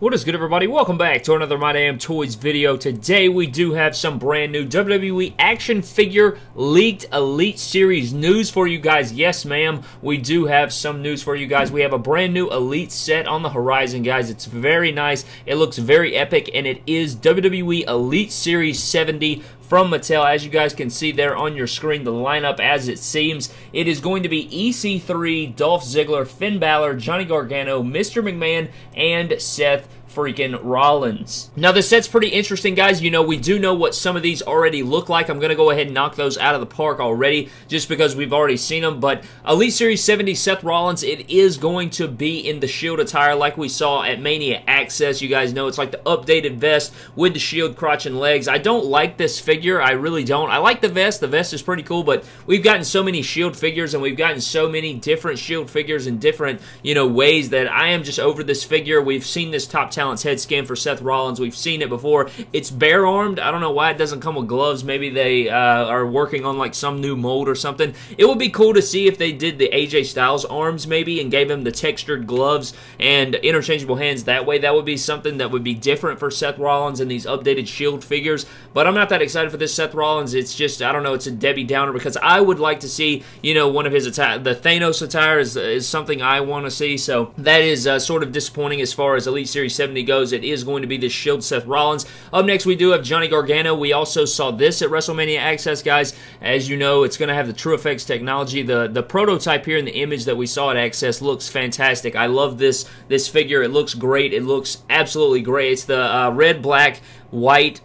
What is good everybody? Welcome back to another My Damn Toys video. Today we do have some brand new WWE action figure leaked Elite Series news for you guys. Yes ma'am, we do have some news for you guys. We have a brand new Elite set on the horizon guys. It's very nice. It looks very epic and it is WWE Elite Series 70 from Mattel. As you guys can see there on your screen, the lineup as it seems. It is going to be EC3, Dolph Ziggler, Finn Balor, Johnny Gargano, Mr. McMahon, and Seth freaking Rollins. Now, this set's pretty interesting, guys. You know, we do know what some of these already look like. I'm going to go ahead and knock those out of the park already just because we've already seen them. But Elite Series 70 Seth Rollins, it is going to be in the Shield attire like we saw at Mania Access. You guys know it's like the updated vest with the Shield crotch and legs. I don't like this figure. I really don't. I like the vest. The vest is pretty cool, but we've gotten so many Shield figures and we've gotten so many different Shield figures in different, you know, ways that I am just over this figure. We've seen this top 10 Talent's head scan for Seth Rollins. We've seen it before. It's bare armed. I don't know why it doesn't come with gloves. Maybe they uh, are working on like some new mold or something. It would be cool to see if they did the AJ Styles arms maybe and gave him the textured gloves and interchangeable hands that way. That would be something that would be different for Seth Rollins and these updated Shield figures. But I'm not that excited for this Seth Rollins. It's just, I don't know, it's a Debbie Downer because I would like to see, you know, one of his attire. The Thanos attire is, is something I want to see. So that is uh, sort of disappointing as far as Elite Series 7 70 goes, it is going to be the Shield Seth Rollins. Up next, we do have Johnny Gargano. We also saw this at WrestleMania Access, guys. As you know, it's going to have the True Effects technology. The the prototype here in the image that we saw at Access looks fantastic. I love this this figure. It looks great. It looks absolutely great. It's the uh, red, black, white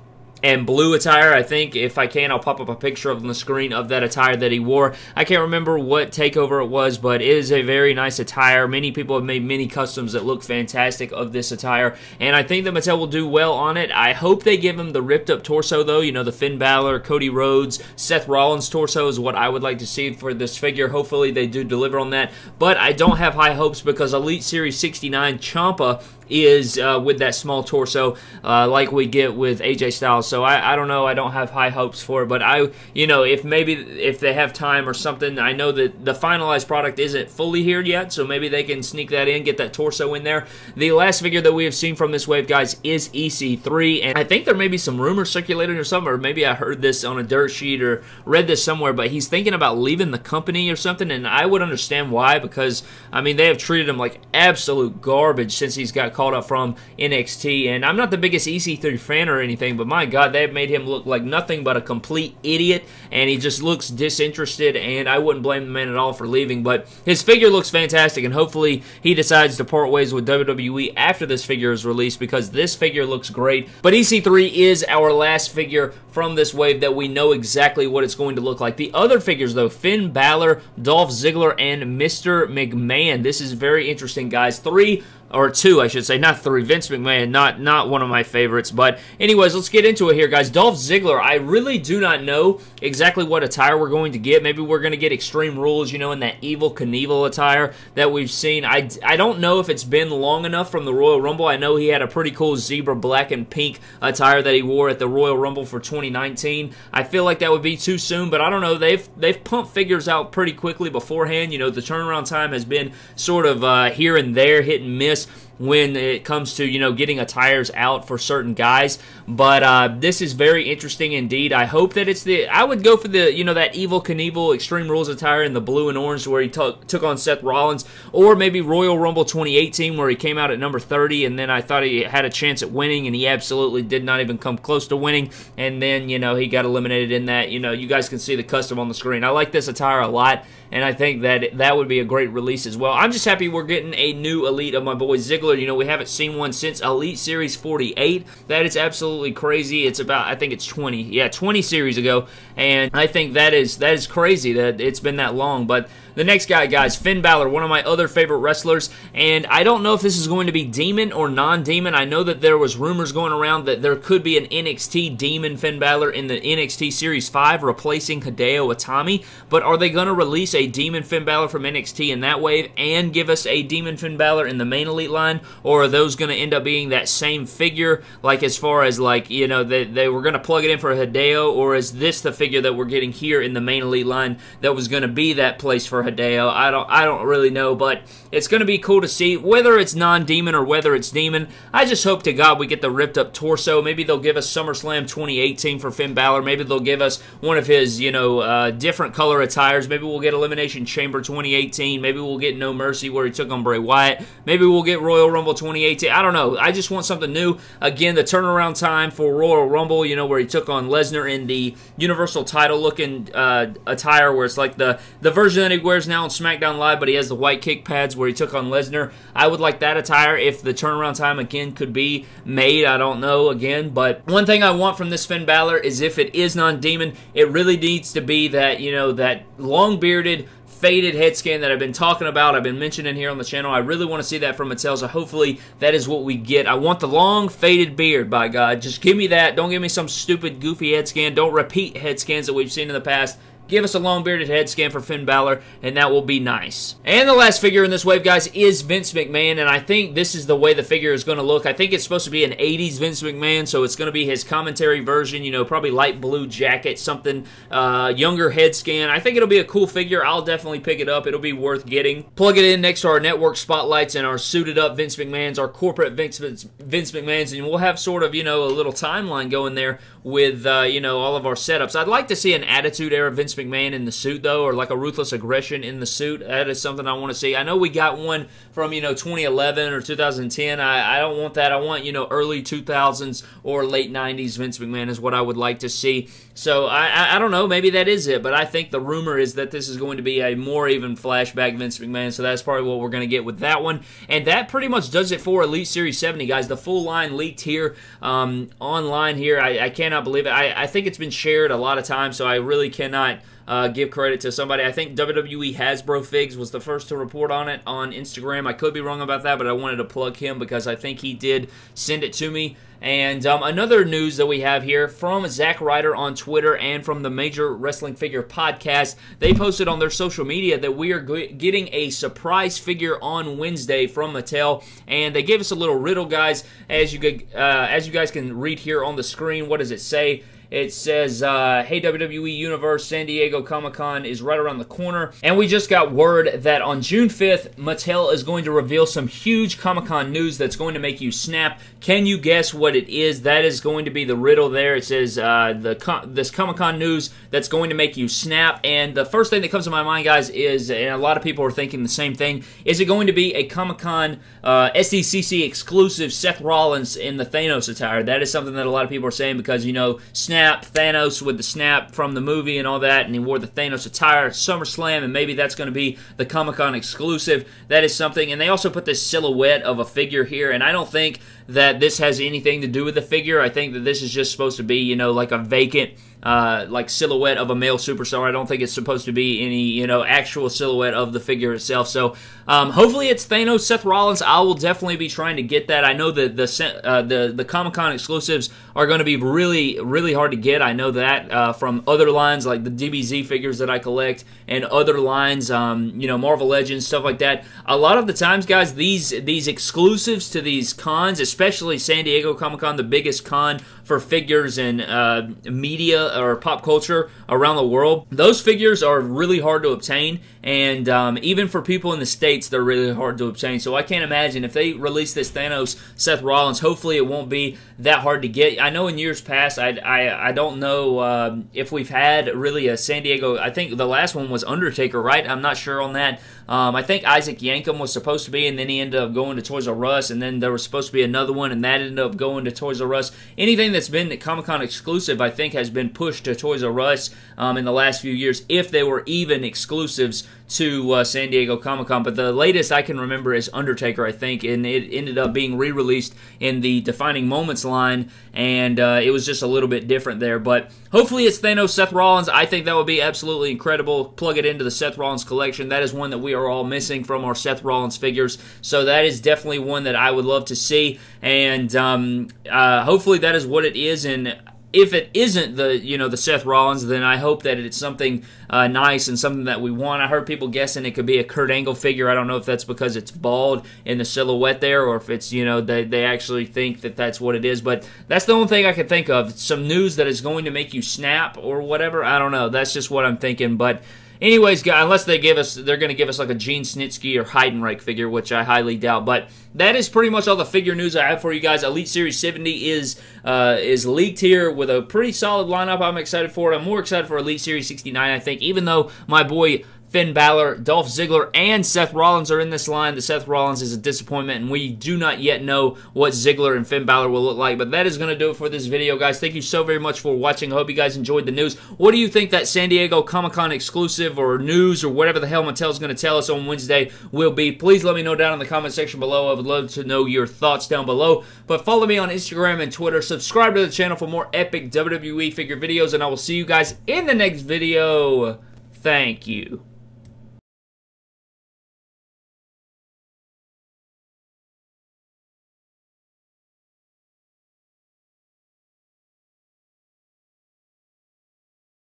and blue attire. I think if I can, I'll pop up a picture on the screen of that attire that he wore. I can't remember what takeover it was, but it is a very nice attire. Many people have made many customs that look fantastic of this attire, and I think that Mattel will do well on it. I hope they give him the ripped up torso, though. You know, the Finn Balor, Cody Rhodes, Seth Rollins torso is what I would like to see for this figure. Hopefully, they do deliver on that, but I don't have high hopes because Elite Series 69 Ciampa is uh, with that small torso uh, like we get with AJ Styles. So I, I don't know. I don't have high hopes for it, but I, you know, if maybe if they have time or something, I know that the finalized product isn't fully here yet, so maybe they can sneak that in, get that torso in there. The last figure that we have seen from this wave, guys, is EC3, and I think there may be some rumors circulating or something, or maybe I heard this on a dirt sheet or read this somewhere, but he's thinking about leaving the company or something, and I would understand why because I mean they have treated him like absolute garbage since he's got called up from NXT. And I'm not the biggest EC3 fan or anything, but my God, they've made him look like nothing but a complete idiot. And he just looks disinterested. And I wouldn't blame the man at all for leaving. But his figure looks fantastic. And hopefully he decides to part ways with WWE after this figure is released because this figure looks great. But EC3 is our last figure from this wave that we know exactly what it's going to look like. The other figures, though, Finn Balor, Dolph Ziggler, and Mr. McMahon. This is very interesting, guys. Three or two, I should say, not three. Vince McMahon, not not one of my favorites. But anyways, let's get into it here, guys. Dolph Ziggler, I really do not know exactly what attire we're going to get. Maybe we're going to get Extreme Rules, you know, in that Evel Knievel attire that we've seen. I, I don't know if it's been long enough from the Royal Rumble. I know he had a pretty cool zebra black and pink attire that he wore at the Royal Rumble for 2019. I feel like that would be too soon, but I don't know. They've they've pumped figures out pretty quickly beforehand. You know, the turnaround time has been sort of uh, here and there, hit and miss when it comes to you know getting attires out for certain guys but uh, this is very interesting indeed i hope that it's the i would go for the you know that Evel Knievel extreme rules attire in the blue and orange where he took on seth rollins or maybe royal rumble 2018 where he came out at number 30 and then i thought he had a chance at winning and he absolutely did not even come close to winning and then you know he got eliminated in that you know you guys can see the custom on the screen i like this attire a lot and I think that that would be a great release as well. I'm just happy we're getting a new Elite of my boy Ziggler. You know, we haven't seen one since Elite Series 48. That is absolutely crazy. It's about, I think it's 20, yeah, 20 series ago, and I think that is that is crazy that it's been that long. But the next guy, guys, Finn Balor, one of my other favorite wrestlers, and I don't know if this is going to be Demon or non-Demon. I know that there was rumors going around that there could be an NXT Demon Finn Balor in the NXT Series 5 replacing Hideo Itami, but are they going to release a Demon Finn Balor from NXT in that wave and give us a Demon Finn Balor in the main Elite line? line, or are those going to end up being that same figure? Like as far as like you know they, they were going to plug it in for Hideo, or is this the figure that we're getting here in the main elite line that was going to be that place for Hideo? I don't I don't really know, but it's going to be cool to see whether it's non-demon or whether it's demon. I just hope to God we get the ripped up torso. Maybe they'll give us SummerSlam 2018 for Finn Balor. Maybe they'll give us one of his you know uh, different color attires. Maybe we'll get Elimination Chamber 2018. Maybe we'll get No Mercy where he took on Bray Wyatt. Maybe we'll get Royal Rumble 2018. I don't know. I just want something new. Again, the turnaround time for Royal Rumble, you know, where he took on Lesnar in the Universal title looking uh, attire, where it's like the, the version that he wears now on SmackDown Live, but he has the white kick pads where he took on Lesnar. I would like that attire if the turnaround time again could be made. I don't know again, but one thing I want from this Finn Balor is if it is non demon, it really needs to be that, you know, that long bearded faded head scan that I've been talking about, I've been mentioning here on the channel. I really want to see that from Mattel, so hopefully that is what we get. I want the long faded beard, by God. Just give me that. Don't give me some stupid goofy head scan. Don't repeat head scans that we've seen in the past. Give us a long bearded head scan for Finn Balor, and that will be nice. And the last figure in this wave, guys, is Vince McMahon, and I think this is the way the figure is going to look. I think it's supposed to be an 80s Vince McMahon, so it's going to be his commentary version, you know, probably light blue jacket, something uh, younger head scan. I think it'll be a cool figure. I'll definitely pick it up. It'll be worth getting. Plug it in next to our network spotlights and our suited up Vince McMahons, our corporate Vince, Vince McMahons, and we'll have sort of, you know, a little timeline going there with, uh, you know, all of our setups. I'd like to see an Attitude Era Vince McMahon in the suit though, or like a ruthless aggression in the suit. That is something I want to see. I know we got one from you know 2011 or 2010. I, I don't want that. I want you know early 2000s or late 90s Vince McMahon is what I would like to see. So I, I, I don't know. Maybe that is it. But I think the rumor is that this is going to be a more even flashback Vince McMahon. So that's probably what we're going to get with that one. And that pretty much does it for Elite Series 70, guys. The full line leaked here um, online here. I, I cannot believe it. I, I think it's been shared a lot of times, so I really cannot uh, give credit to somebody. I think WWE Hasbro Figs was the first to report on it on Instagram. I could be wrong about that, but I wanted to plug him because I think he did send it to me. And um, another news that we have here from Zack Ryder on Twitter and from the Major Wrestling Figure Podcast, they posted on their social media that we are getting a surprise figure on Wednesday from Mattel, and they gave us a little riddle, guys. As you uh, as you guys can read here on the screen, what does it say? It says, uh, Hey WWE Universe, San Diego Comic Con is right around the corner. And we just got word that on June 5th, Mattel is going to reveal some huge Comic Con news that's going to make you snap. Can you guess what it is? That is going to be the riddle there. It says, uh, the this Comic Con news that's going to make you snap. And the first thing that comes to my mind, guys, is, and a lot of people are thinking the same thing, is it going to be a Comic Con uh, SDCC exclusive Seth Rollins in the Thanos attire? That is something that a lot of people are saying because, you know, Snap snap, Thanos with the snap from the movie and all that, and he wore the Thanos attire at SummerSlam, and maybe that's going to be the Comic Con exclusive. That is something. And they also put this silhouette of a figure here, and I don't think that this has anything to do with the figure. I think that this is just supposed to be, you know, like a vacant uh, like silhouette of a male superstar. I don't think it's supposed to be any you know actual silhouette of the figure itself. So um, hopefully it's Thanos, Seth Rollins. I will definitely be trying to get that. I know that the uh, the the Comic Con exclusives are going to be really really hard to get. I know that uh, from other lines like the DBZ figures that I collect and other lines, um, you know Marvel Legends stuff like that. A lot of the times, guys, these these exclusives to these cons, especially San Diego Comic Con, the biggest con for figures in uh, media or pop culture around the world. Those figures are really hard to obtain, and um, even for people in the states, they're really hard to obtain. So I can't imagine if they release this Thanos Seth Rollins. Hopefully, it won't be that hard to get. I know in years past, I I, I don't know um, if we've had really a San Diego. I think the last one was Undertaker, right? I'm not sure on that. Um, I think Isaac Yankem was supposed to be, and then he ended up going to Toys R Us, and then there was supposed to be another one, and that ended up going to Toys R Us. Anything that's been Comic Con exclusive, I think, has been pushed to Toys R Us um, in the last few years, if they were even exclusives to uh, San Diego Comic Con. But the latest I can remember is Undertaker, I think, and it ended up being re released in the Defining Moments line, and uh, it was just a little bit different there. But hopefully it's Thanos, Seth Rollins. I think that would be absolutely incredible. Plug it into the Seth Rollins collection. That is one that we are all missing from our Seth Rollins figures. So that is definitely one that I would love to see, and um, uh, hopefully that is what it is. And if it isn't the you know the Seth Rollins, then I hope that it's something uh, nice and something that we want. I heard people guessing it could be a Kurt Angle figure. I don't know if that's because it's bald in the silhouette there, or if it's you know they they actually think that that's what it is. But that's the only thing I can think of. Some news that is going to make you snap or whatever. I don't know. That's just what I'm thinking, but. Anyways, guys, unless they give us, they're going to give us like a Gene Snitsky or Heidenreich figure, which I highly doubt. But that is pretty much all the figure news I have for you guys. Elite Series 70 is uh, is leaked here with a pretty solid lineup. I'm excited for it. I'm more excited for Elite Series 69, I think, even though my boy Finn Balor, Dolph Ziggler, and Seth Rollins are in this line. The Seth Rollins is a disappointment, and we do not yet know what Ziggler and Finn Balor will look like. But that is going to do it for this video, guys. Thank you so very much for watching. I hope you guys enjoyed the news. What do you think that San Diego Comic-Con exclusive or news or whatever the hell Mattel is going to tell us on Wednesday will be? Please let me know down in the comment section below. I would love to know your thoughts down below. But follow me on Instagram and Twitter. Subscribe to the channel for more epic WWE figure videos, and I will see you guys in the next video. Thank you.